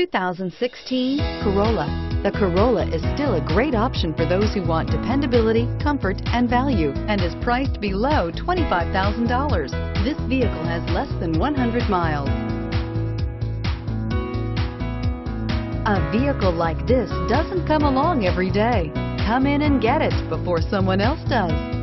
2016 Corolla. The Corolla is still a great option for those who want dependability, comfort, and value, and is priced below $25,000. This vehicle has less than 100 miles. A vehicle like this doesn't come along every day. Come in and get it before someone else does.